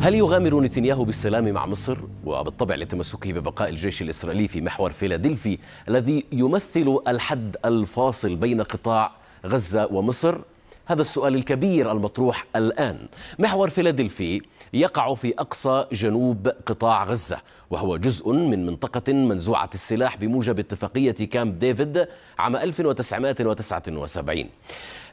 هل يغامر نتنياهو بالسلام مع مصر؟ وبالطبع لتمسكه ببقاء الجيش الإسرائيلي في محور فيلادلفي الذي يمثل الحد الفاصل بين قطاع غزة ومصر. هذا السؤال الكبير المطروح الآن. محور فيلادلفي يقع في أقصى جنوب قطاع غزة وهو جزء من منطقة منزوعة السلاح بموجب اتفاقية كامب ديفيد عام 1979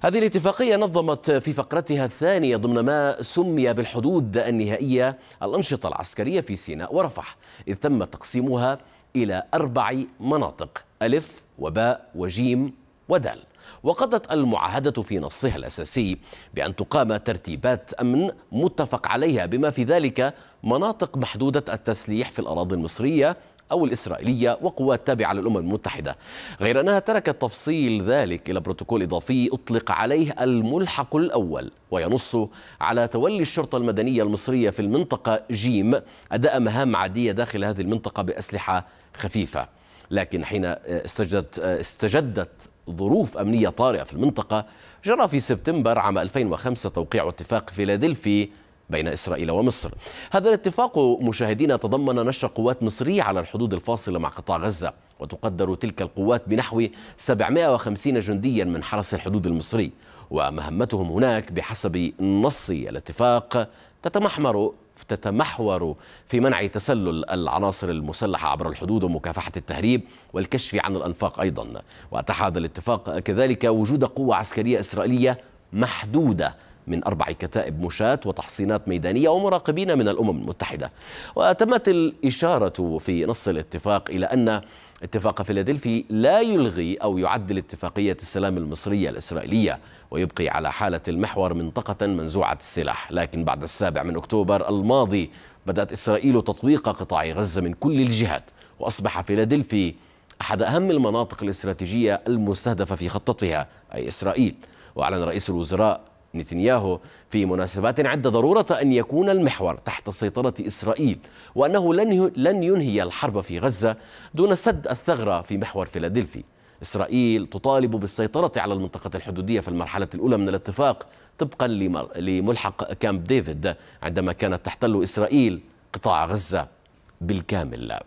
هذه الاتفاقية نظمت في فقرتها الثانية ضمن ما سمي بالحدود النهائية الأنشطة العسكرية في سيناء ورفح إذ تم تقسيمها إلى أربع مناطق ألف وباء وجيم ودال. وقضت المعاهدة في نصها الأساسي بأن تقام ترتيبات أمن متفق عليها بما في ذلك مناطق محدودة التسليح في الأراضي المصرية أو الإسرائيلية وقوات تابعة للأمم المتحدة. غير أنها تركت تفصيل ذلك إلى بروتوكول إضافي أطلق عليه الملحق الأول وينص على تولي الشرطة المدنية المصرية في المنطقة جيم أداء مهام عادية داخل هذه المنطقة بأسلحة خفيفة. لكن حين استجدت, استجدت ظروف أمنية طارئة في المنطقة جرى في سبتمبر عام 2005 توقيع اتفاق فيلادلفي بين إسرائيل ومصر. هذا الاتفاق مشاهدينا تضمن نشر قوات مصرية على الحدود الفاصلة مع قطاع غزة وتقدر تلك القوات بنحو 750 جنديا من حرس الحدود المصري ومهمتهم هناك بحسب نص الاتفاق تتمحور تتمحور في منع تسلل العناصر المسلحة عبر الحدود ومكافحة التهريب والكشف عن الأنفاق أيضا. وأتاح هذا الاتفاق كذلك وجود قوة عسكرية إسرائيلية محدودة من أربع كتائب مشاة وتحصينات ميدانية ومراقبين من الأمم المتحدة. وتمت الإشارة في نص الاتفاق إلى أن اتفاق فيلادلفي لا يلغي أو يعدل اتفاقية السلام المصرية الإسرائيلية ويبقي على حالة المحور منطقة منزوعة السلاح. لكن بعد السابع من أكتوبر الماضي بدأت إسرائيل تطويق قطاع غزة من كل الجهات وأصبح فيلادلفي أحد أهم المناطق الاستراتيجية المستهدفة في خطتها أي إسرائيل. وأعلن رئيس الوزراء نتنياهو في مناسبات عدة ضرورة أن يكون المحور تحت سيطرة إسرائيل وأنه لن لن ينهي الحرب في غزة دون سد الثغرة في محور فيلادلفي. إسرائيل تطالب بالسيطرة على المنطقة الحدودية في المرحلة الأولى من الاتفاق طبقا لملحق كامب ديفيد عندما كانت تحتل إسرائيل قطاع غزة بالكامل.